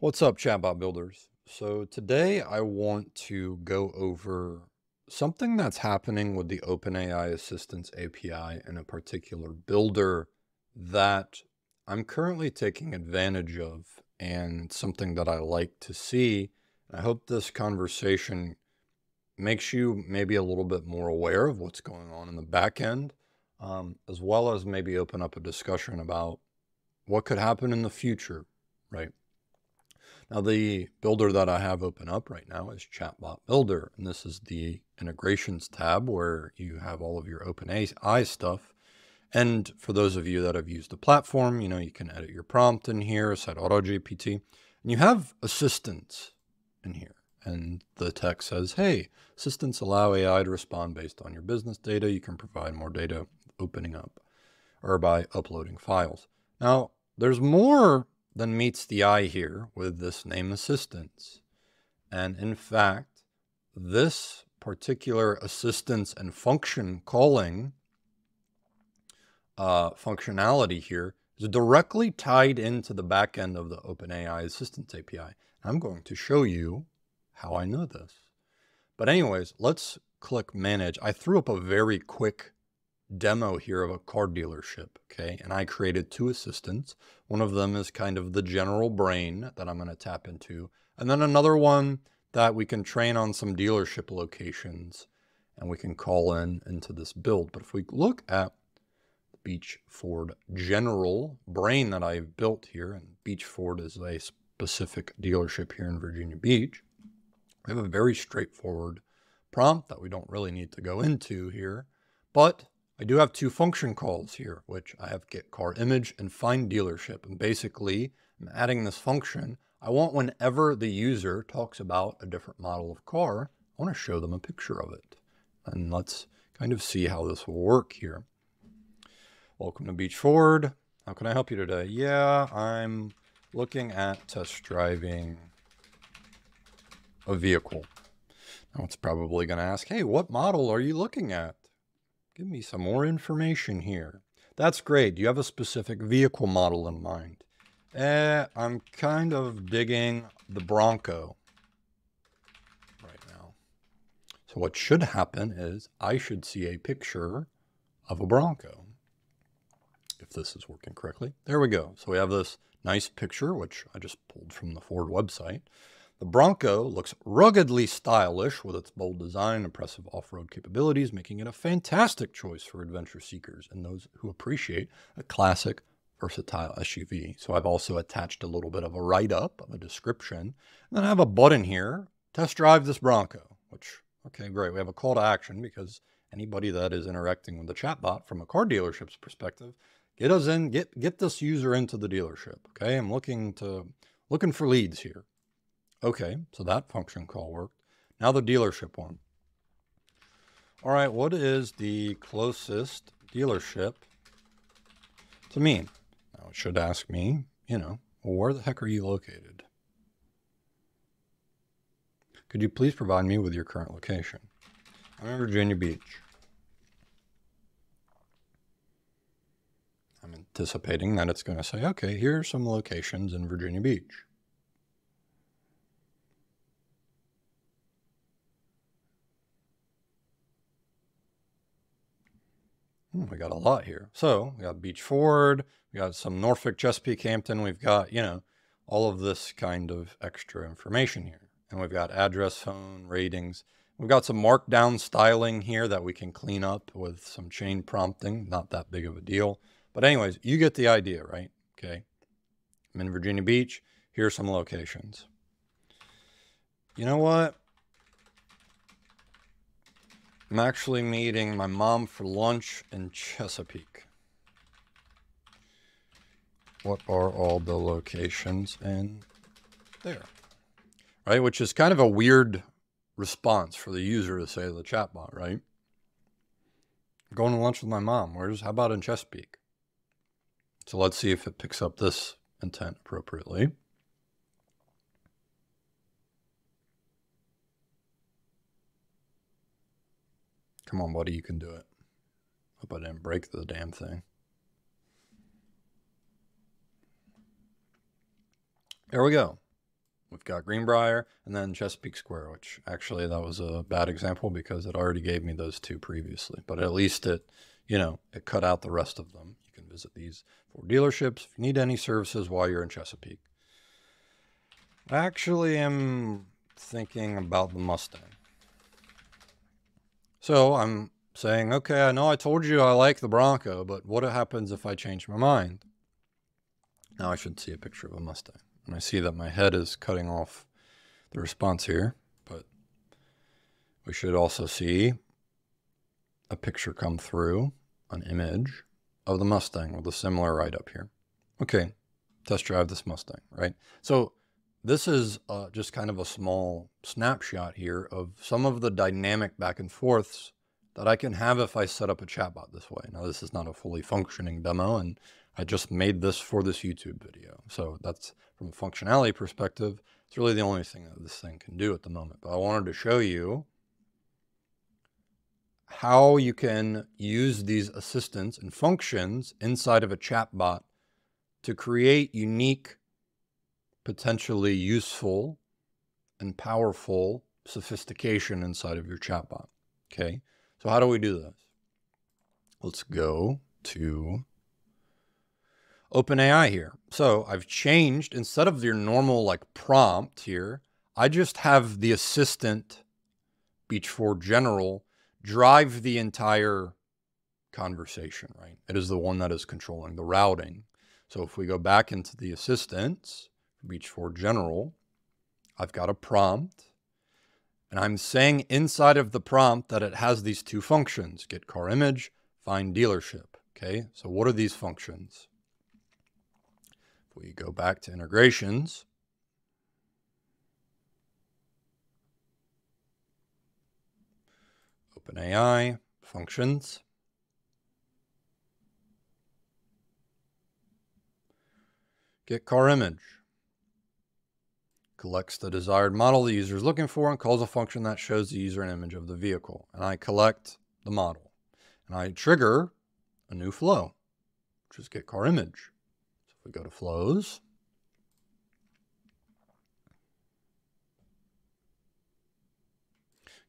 What's up, chatbot builders? So today I want to go over something that's happening with the OpenAI Assistants API in a particular builder that I'm currently taking advantage of and something that I like to see. I hope this conversation makes you maybe a little bit more aware of what's going on in the back end, um, as well as maybe open up a discussion about what could happen in the future, right? Now, the builder that I have open up right now is Chatbot Builder, and this is the integrations tab where you have all of your OpenAI stuff. And for those of you that have used the platform, you know, you can edit your prompt in here, set AutoGPT, and you have assistants in here. And the text says, hey, assistants allow AI to respond based on your business data. You can provide more data opening up or by uploading files. Now, there's more than meets the eye here with this name assistance. And in fact, this particular assistance and function calling uh, functionality here is directly tied into the backend of the OpenAI Assistants API. I'm going to show you how I know this. But anyways, let's click manage. I threw up a very quick demo here of a car dealership, okay? And I created two assistants. One of them is kind of the general brain that I'm going to tap into. And then another one that we can train on some dealership locations and we can call in into this build. But if we look at the Beach Ford general brain that I've built here, and Beach Ford is a specific dealership here in Virginia Beach, we have a very straightforward prompt that we don't really need to go into here. But I do have two function calls here, which I have get car image and find dealership. And basically, I'm adding this function. I want whenever the user talks about a different model of car, I want to show them a picture of it. And let's kind of see how this will work here. Welcome to Beach Ford. How can I help you today? Yeah, I'm looking at test driving a vehicle. Now it's probably going to ask, hey, what model are you looking at? Give me some more information here. That's great. Do you have a specific vehicle model in mind? Eh, I'm kind of digging the Bronco right now. So what should happen is I should see a picture of a Bronco. If this is working correctly. There we go. So we have this nice picture, which I just pulled from the Ford website. The Bronco looks ruggedly stylish with its bold design and impressive off-road capabilities, making it a fantastic choice for adventure seekers and those who appreciate a classic, versatile SUV. So I've also attached a little bit of a write-up of a description. And then I have a button here, test drive this Bronco, which, okay, great. We have a call to action because anybody that is interacting with the chatbot from a car dealership's perspective, get us in, get, get this user into the dealership, okay? I'm looking to, looking for leads here. Okay, so that function call worked. Now the dealership one. All right, what is the closest dealership to me? Now it should ask me, you know, well, where the heck are you located? Could you please provide me with your current location? I'm in Virginia Beach. I'm anticipating that it's going to say, okay, here are some locations in Virginia Beach. Hmm, we got a lot here. So we got Beach Ford, we got some Norfolk, Chesapeake, Hampton. We've got, you know, all of this kind of extra information here. And we've got address, phone, ratings. We've got some markdown styling here that we can clean up with some chain prompting. Not that big of a deal. But anyways, you get the idea, right? Okay. I'm in Virginia Beach. Here's some locations. You know what? I'm actually meeting my mom for lunch in Chesapeake. What are all the locations in there? Right, which is kind of a weird response for the user to say to the chatbot, right? I'm going to lunch with my mom. Where's, how about in Chesapeake? So let's see if it picks up this intent appropriately. Come on, buddy, you can do it. Hope I didn't break the damn thing. There we go. we've got Greenbrier, and then Chesapeake Square, which actually that was a bad example because it already gave me those two previously. But at least it, you know, it cut out the rest of them. You can visit these four dealerships if you need any services while you're in Chesapeake. I actually am thinking about the Mustang. So I'm saying, okay, I know I told you I like the Bronco, but what happens if I change my mind? Now I should see a picture of a Mustang. And I see that my head is cutting off the response here, but we should also see a picture come through, an image of the Mustang with a similar write up here. Okay, test drive this Mustang, right? So this is uh, just kind of a small snapshot here of some of the dynamic back and forths that I can have if I set up a chatbot this way. Now, this is not a fully functioning demo, and I just made this for this YouTube video. So that's from a functionality perspective, it's really the only thing that this thing can do at the moment. But I wanted to show you how you can use these assistants and functions inside of a chatbot to create unique potentially useful and powerful sophistication inside of your chatbot. Okay, so how do we do this? Let's go to OpenAI here. So I've changed, instead of your normal like prompt here, I just have the assistant Beach Ford General drive the entire conversation, right? It is the one that is controlling the routing. So if we go back into the assistants, Beach Ford General, I've got a prompt, and I'm saying inside of the prompt that it has these two functions, get car image, find dealership. Okay, so what are these functions? If we go back to integrations, OpenAI, functions, get car image collects the desired model the user is looking for and calls a function that shows the user an image of the vehicle. And I collect the model. And I trigger a new flow, which is get car image. So if we go to flows,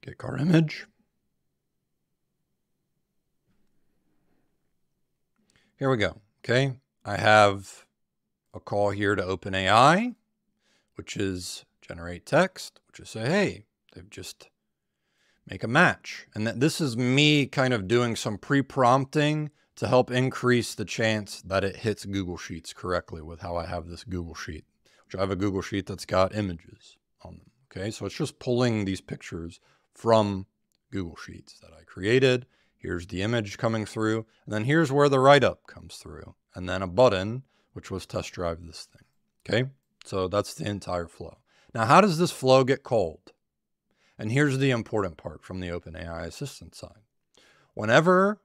get car image. Here we go. Okay. I have a call here to OpenAI which is generate text, which is say, hey, they've just make a match. And that this is me kind of doing some pre-prompting to help increase the chance that it hits Google Sheets correctly with how I have this Google Sheet, which I have a Google Sheet that's got images on them. Okay, so it's just pulling these pictures from Google Sheets that I created. Here's the image coming through, and then here's where the write-up comes through, and then a button, which was test drive this thing. Okay, so that's the entire flow. Now, how does this flow get called? And here's the important part from the OpenAI assistant side. Whenever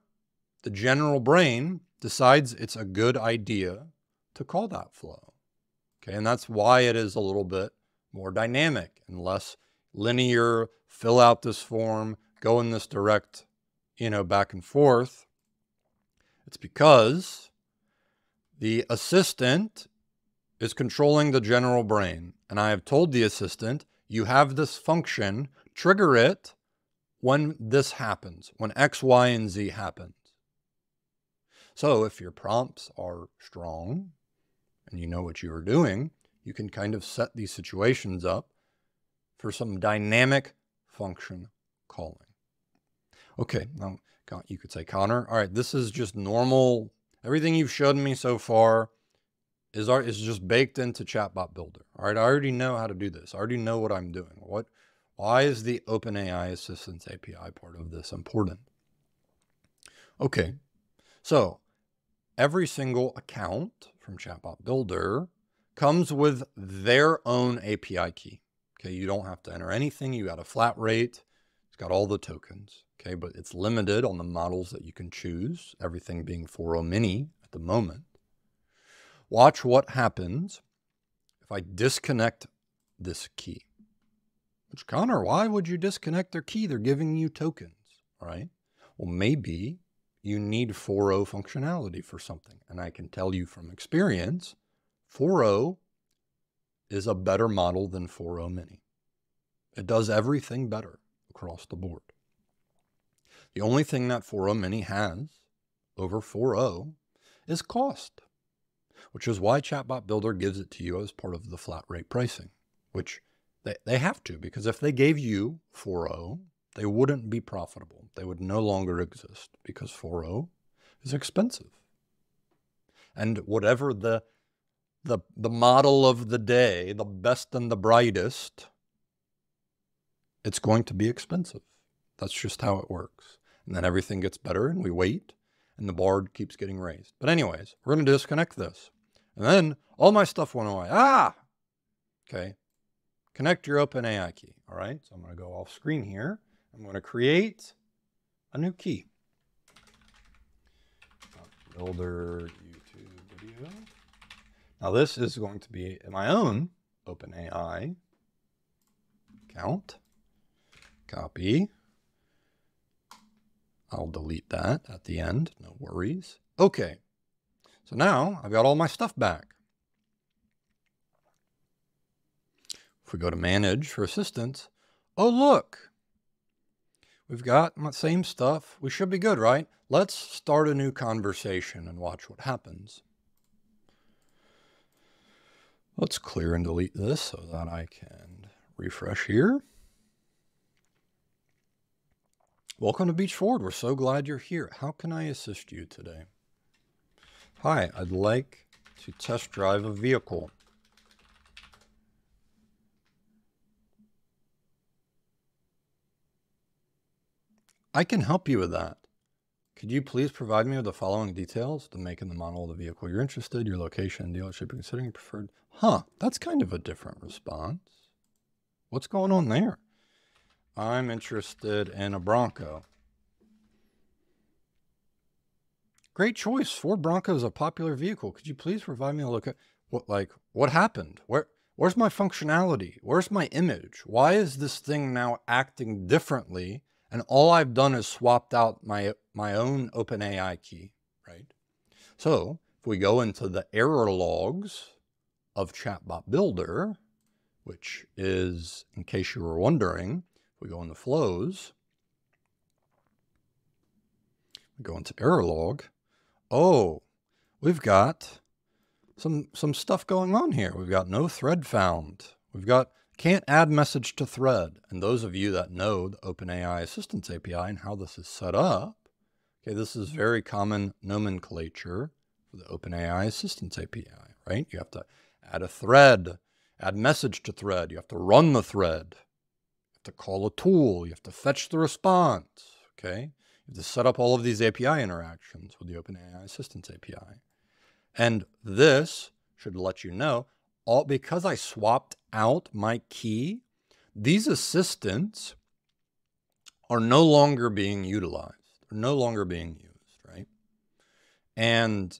the general brain decides it's a good idea to call that flow. Okay, and that's why it is a little bit more dynamic and less linear, fill out this form, go in this direct, you know, back and forth. It's because the assistant is controlling the general brain. And I have told the assistant, you have this function, trigger it when this happens, when X, Y, and Z happens. So if your prompts are strong and you know what you are doing, you can kind of set these situations up for some dynamic function calling. Okay, now you could say, Connor, all right, this is just normal. Everything you've shown me so far is our is just baked into Chatbot Builder. All right, I already know how to do this. I already know what I'm doing. What why is the OpenAI Assistants API part of this important? Okay, so every single account from Chatbot Builder comes with their own API key. Okay, you don't have to enter anything. You got a flat rate. It's got all the tokens. Okay, but it's limited on the models that you can choose, everything being 4o mini at the moment. Watch what happens if I disconnect this key. Which, Connor, why would you disconnect their key? They're giving you tokens, right? Well, maybe you need 4o functionality for something. And I can tell you from experience, 4o is a better model than 4o Mini. It does everything better across the board. The only thing that 4o Mini has over 4o is cost, which is why Chatbot Builder gives it to you as part of the flat rate pricing, which they, they have to, because if they gave you 4o, they wouldn't be profitable. They would no longer exist because 4o is expensive. And whatever the, the, the model of the day, the best and the brightest, it's going to be expensive. That's just how it works. And then everything gets better and we wait and the bar keeps getting raised. But anyways, we're going to disconnect this. And then all my stuff went away. Ah! Okay. Connect your OpenAI key. All right. So I'm going to go off screen here. I'm going to create a new key. Builder YouTube video. Now this is going to be my own OpenAI account. Copy. I'll delete that at the end, no worries. Okay, so now I've got all my stuff back. If we go to manage for assistance, oh look, we've got the same stuff. We should be good, right? Let's start a new conversation and watch what happens. Let's clear and delete this so that I can refresh here. Welcome to Beach Ford. We're so glad you're here. How can I assist you today? Hi, I'd like to test drive a vehicle. I can help you with that. Could you please provide me with the following details? The make and the model of the vehicle you're interested, your location, dealership you're considering preferred. Huh, that's kind of a different response. What's going on there? I'm interested in a Bronco. Great choice. Ford Bronco is a popular vehicle. Could you please provide me a look at what, like, what happened? Where, where's my functionality? Where's my image? Why is this thing now acting differently? And all I've done is swapped out my, my own OpenAI key, right? So if we go into the error logs of Chatbot Builder, which is, in case you were wondering, if we go into the flows, we go into error log. Oh, we've got some some stuff going on here. We've got no thread found. We've got can't add message to thread. And those of you that know the OpenAI Assistants API and how this is set up, okay, this is very common nomenclature for the OpenAI Assistants API, right? You have to add a thread, add message to thread. You have to run the thread You have to call a tool, you have to fetch the response, okay? You have to set up all of these API interactions with the OpenAI Assistants API. And this should let you know, all because I swapped out my key, these assistants are no longer being utilized, They're no longer being used, right? And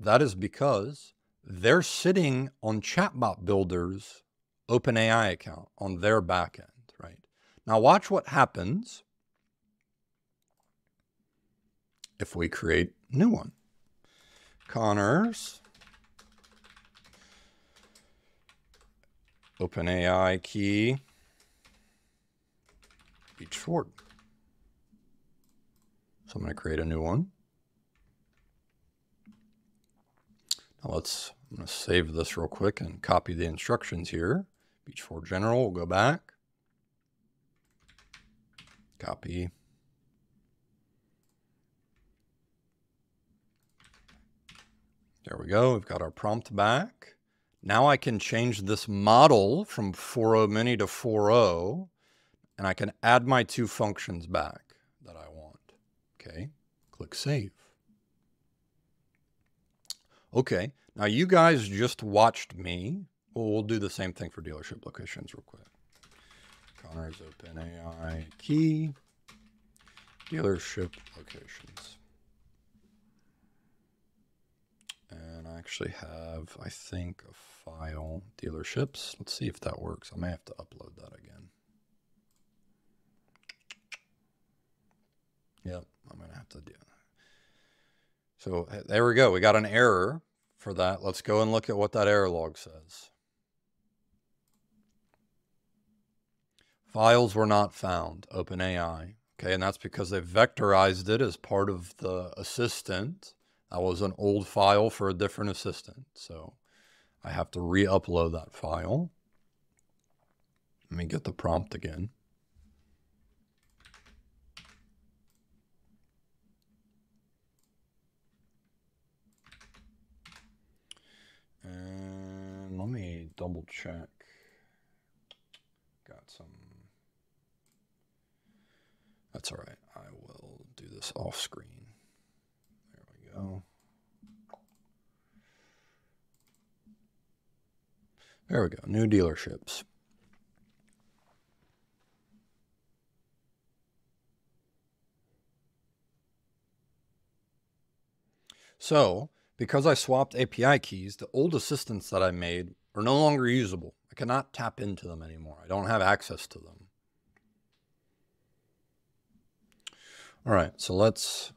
that is because they're sitting on chatbot builders OpenAI account on their backend, right? Now watch what happens if we create a new one. Connors OpenAI key Beach Ford. So I'm going to create a new one. Now let's, I'm going to save this real quick and copy the instructions here. Beach Ford General, we'll go back. Copy. There we go. We've got our prompt back. Now I can change this model from 4o mini to 4o and I can add my two functions back that I want. Okay, click save. Okay, now you guys just watched me well, we'll do the same thing for dealership locations real quick. Connor's OpenAI key, dealership locations. and I actually have, I think, a file dealerships. Let's see if that works. I may have to upload that again. Yep, I'm going to have to do that. So eh, there we go. We got an error for that. Let's go and look at what that error log says. Files were not found, OpenAI. Okay, and that's because they vectorized it as part of the assistant that was an old file for a different assistant. So I have to re-upload that file. Let me get the prompt again. And let me double check. Got some. That's all right. I will do this off screen. There we go. There we go. New dealerships. So, because I swapped API keys, the old assistants that I made are no longer usable. I cannot tap into them anymore. I don't have access to them. All right, so let's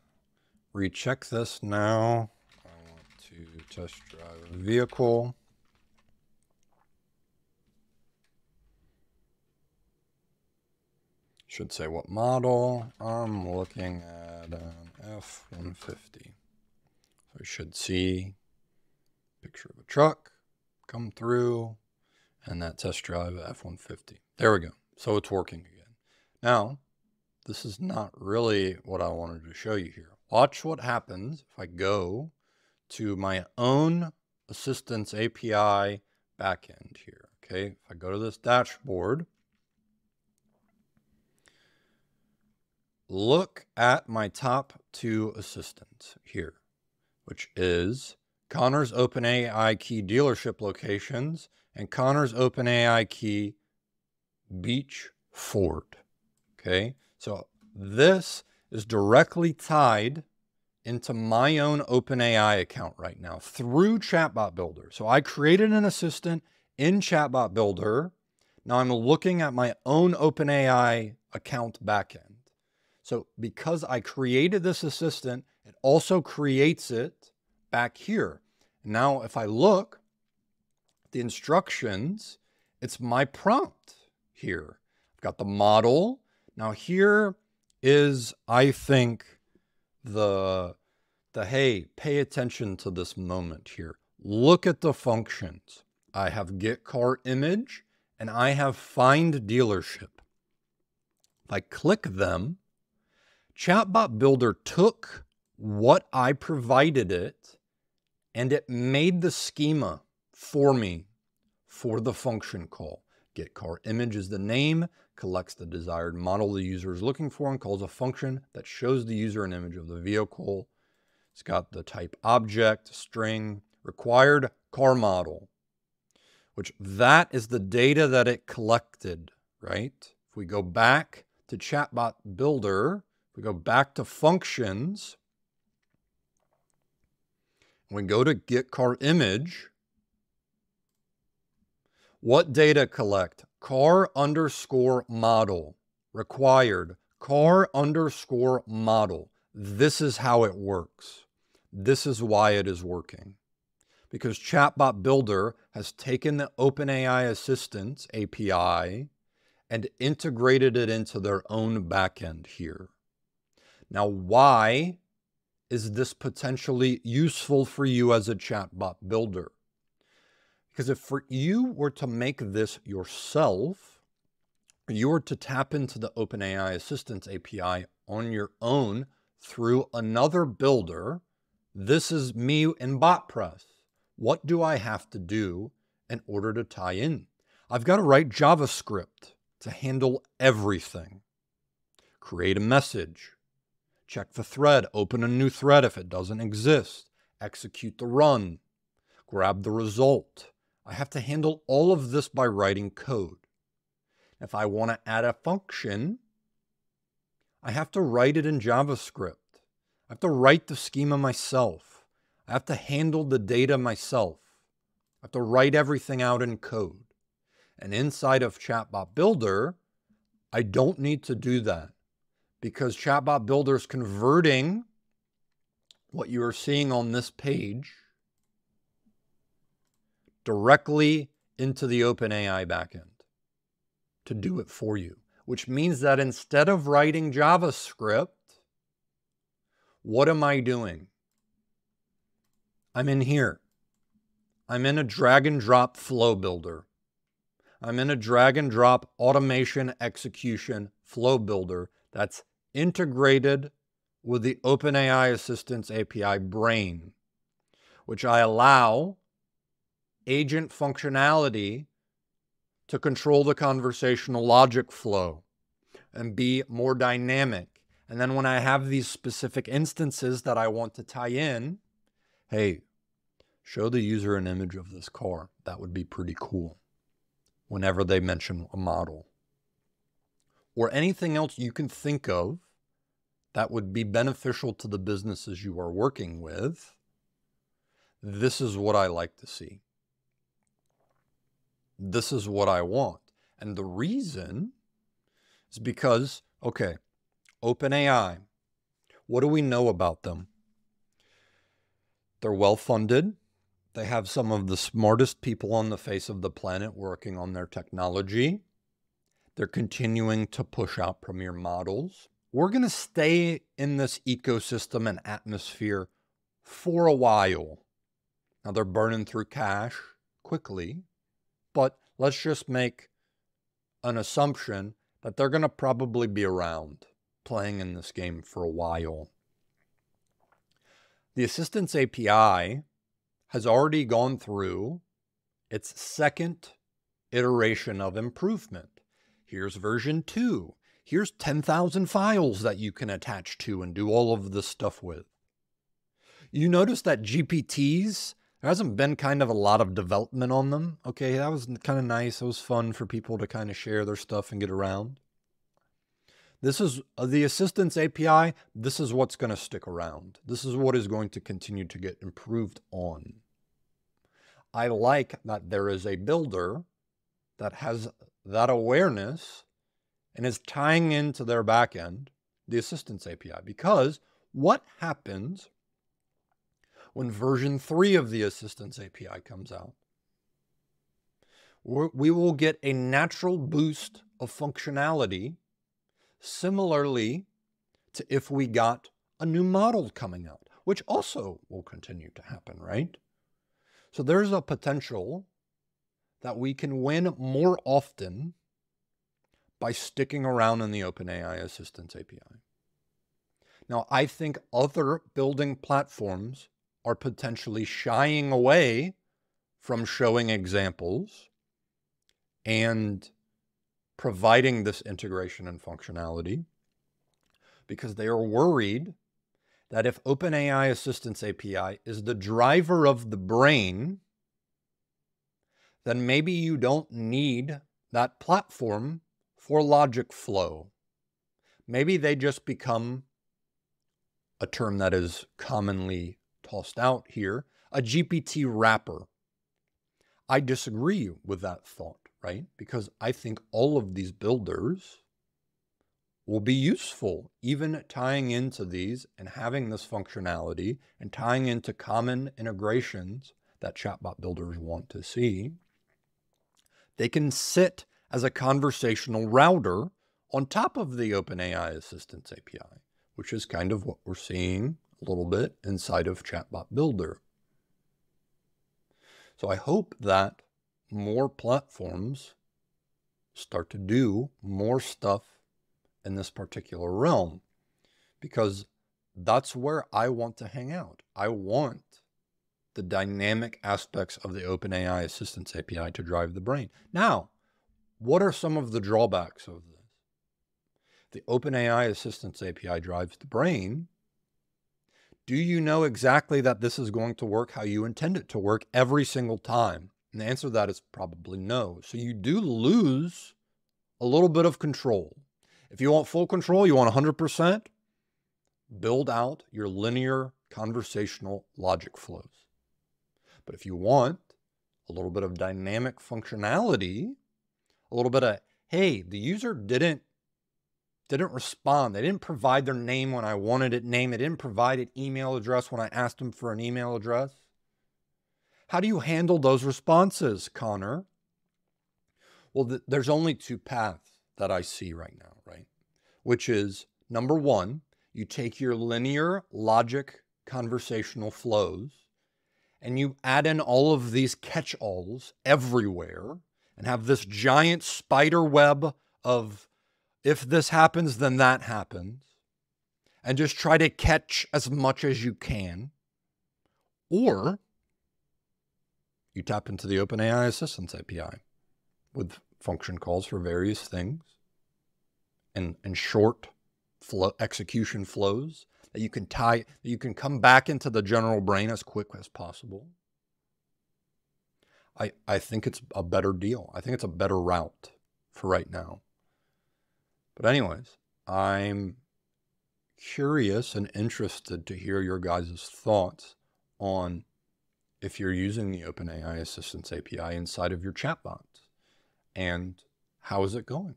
recheck this now. I want to test drive a vehicle. Should say what model. I'm looking at an F-150. So we should see picture of a truck come through and that test drive F-150. There we go. So it's working again. Now, this is not really what I wanted to show you here. Watch what happens if I go to my own assistance API backend here. Okay, if I go to this dashboard, look at my top two assistants here which is Connor's OpenAI key dealership locations and Connor's OpenAI key Beach Ford. Okay, so this is directly tied into my own OpenAI account right now through Chatbot Builder. So I created an assistant in Chatbot Builder. Now I'm looking at my own OpenAI account backend. So because I created this assistant, it also creates it back here. Now, if I look, the instructions, it's my prompt here. I've got the model. Now here is, I think, the, the, hey, pay attention to this moment here. Look at the functions. I have get car image and I have find dealership. If I click them, Chatbot Builder took what I provided it and it made the schema for me for the function call. Get car image is the name, collects the desired model the user is looking for, and calls a function that shows the user an image of the vehicle. It's got the type object, string, required car model, which that is the data that it collected, right? If we go back to Chatbot Builder, if we go back to functions, we go to get car image, what data collect? Car underscore model required car underscore model. This is how it works. This is why it is working. Because Chatbot Builder has taken the OpenAI Assistant API and integrated it into their own backend here. Now, why is this potentially useful for you as a chatbot builder? Because if for you were to make this yourself, you were to tap into the OpenAI Assistants API on your own through another builder, this is me in BotPress. What do I have to do in order to tie in? I've got to write JavaScript to handle everything. Create a message, check the thread, open a new thread if it doesn't exist, execute the run, grab the result. I have to handle all of this by writing code. If I want to add a function, I have to write it in JavaScript. I have to write the schema myself. I have to handle the data myself. I have to write everything out in code. And inside of Chatbot Builder, I don't need to do that because Chatbot Builder is converting what you are seeing on this page directly into the OpenAI backend to do it for you. which means that instead of writing JavaScript, what am I doing? I'm in here. I'm in a drag and drop flow builder. I'm in a drag and drop automation execution flow builder that's integrated with the OpenAI Assistants API Brain, which I allow agent functionality to control the conversational logic flow and be more dynamic. And then when I have these specific instances that I want to tie in, hey, show the user an image of this car. That would be pretty cool whenever they mention a model. Or anything else you can think of that would be beneficial to the businesses you are working with. This is what I like to see. This is what I want. And the reason is because, okay, OpenAI, what do we know about them? They're well funded. They have some of the smartest people on the face of the planet working on their technology. They're continuing to push out premier models. We're going to stay in this ecosystem and atmosphere for a while. Now, they're burning through cash quickly, but let's just make an assumption that they're going to probably be around playing in this game for a while. The Assistants API has already gone through its second iteration of improvement. Here's version two. Here's 10,000 files that you can attach to and do all of this stuff with. You notice that GPTs, there hasn't been kind of a lot of development on them. Okay, that was kind of nice. It was fun for people to kind of share their stuff and get around. This is uh, the Assistants API. This is what's going to stick around. This is what is going to continue to get improved on. I like that there is a builder that has that awareness and is tying into their backend the Assistants API. Because what happens when version 3 of the Assistants API comes out? We will get a natural boost of functionality Similarly to if we got a new model coming out, which also will continue to happen, right? So there's a potential that we can win more often by sticking around in the OpenAI Assistants API. Now, I think other building platforms are potentially shying away from showing examples and providing this integration and functionality because they are worried that if OpenAI Assistants API is the driver of the brain, then maybe you don't need that platform for logic flow. Maybe they just become a term that is commonly tossed out here, a GPT wrapper. I disagree with that thought right? Because I think all of these builders will be useful, even tying into these and having this functionality and tying into common integrations that chatbot builders want to see. They can sit as a conversational router on top of the OpenAI Assistants API, which is kind of what we're seeing a little bit inside of Chatbot Builder. So I hope that more platforms start to do more stuff in this particular realm because that's where I want to hang out. I want the dynamic aspects of the OpenAI Assistants API to drive the brain. Now, what are some of the drawbacks of this? The OpenAI Assistants API drives the brain. Do you know exactly that this is going to work how you intend it to work every single time? And the answer to that is probably no. So you do lose a little bit of control. If you want full control, you want 100%, build out your linear conversational logic flows. But if you want a little bit of dynamic functionality, a little bit of, hey, the user didn't didn't respond. They didn't provide their name when I wanted it name. They didn't provide an email address when I asked them for an email address. How do you handle those responses, Connor? Well, th there's only two paths that I see right now, right? Which is number one, you take your linear logic conversational flows and you add in all of these catch alls everywhere and have this giant spider web of if this happens, then that happens, and just try to catch as much as you can. Or you tap into the OpenAI Assistants API with function calls for various things and, and short flow, execution flows that you can tie, that you can come back into the general brain as quick as possible. I, I think it's a better deal. I think it's a better route for right now. But anyways, I'm curious and interested to hear your guys' thoughts on if you're using the OpenAI Assistants API inside of your chatbots and how is it going?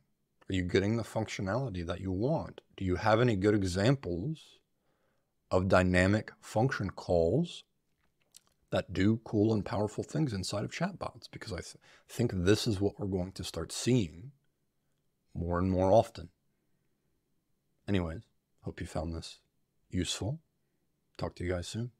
Are you getting the functionality that you want? Do you have any good examples of dynamic function calls that do cool and powerful things inside of chatbots? Because I th think this is what we're going to start seeing more and more often. Anyways, hope you found this useful. Talk to you guys soon.